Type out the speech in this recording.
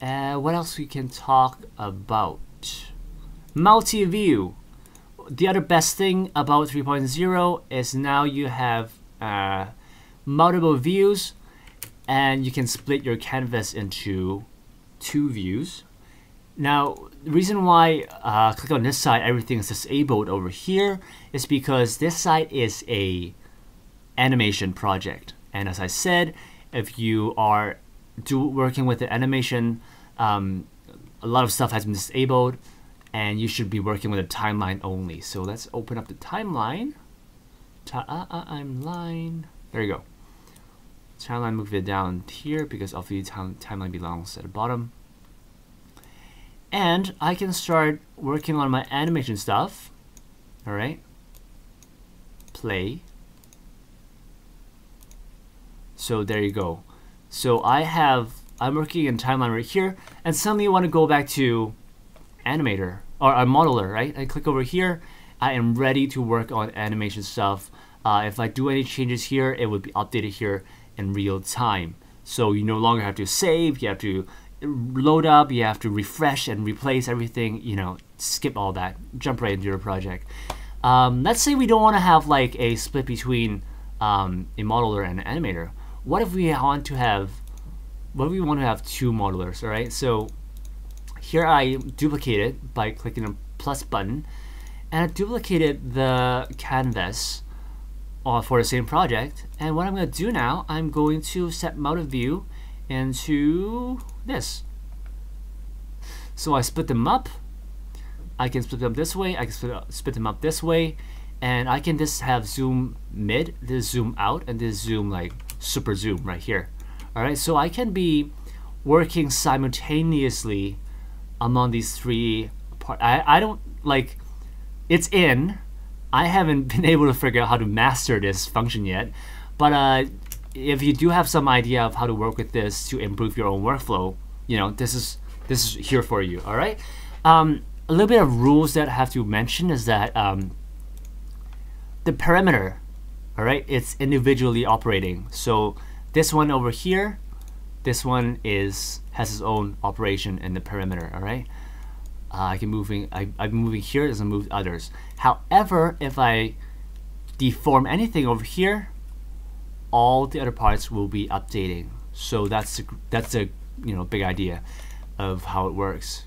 Uh, what else we can talk about? Multi-view. The other best thing about 3.0 is now you have uh, multiple views and you can split your canvas into two views. Now, the reason why uh, click on this side, everything is disabled over here is because this side is a animation project. And as I said, if you are do working with the animation, um, a lot of stuff has been disabled and you should be working with a timeline only. So let's open up the timeline. Timeline. There you go. Timeline move it down here because obviously time, timeline belongs at the bottom. And I can start working on my animation stuff. All right. Play. So there you go. So I have, I'm working in timeline right here, and suddenly you want to go back to animator or a modeler, right? I click over here. I am ready to work on animation stuff. Uh, if I do any changes here, it would be updated here in real time. So you no longer have to save, you have to load up, you have to refresh and replace everything, you know, skip all that, jump right into your project. Um, let's say we don't want to have like a split between um, a modeler and an animator. What if we want to have, what if we want to have two modelers, all right? So here I duplicate it by clicking the plus button and I duplicated the canvas uh, for the same project. And what I'm going to do now, I'm going to set multi view into this. So I split them up. I can split them up this way. I can split, split them up this way. And I can just have zoom mid, this zoom out, and this zoom like super zoom right here. All right, so I can be working simultaneously among these three parts. I, I don't like, it's in. I haven't been able to figure out how to master this function yet. But uh, if you do have some idea of how to work with this to improve your own workflow, you know, this is this is here for you. All right. Um, a little bit of rules that I have to mention is that um, the parameter, all right, it's individually operating. So this one over here, this one is has its own operation in the parameter. All right. Uh, I can moving. I, I'm moving here. It doesn't move others. However, if I deform anything over here, all the other parts will be updating. So that's that's a you know big idea of how it works.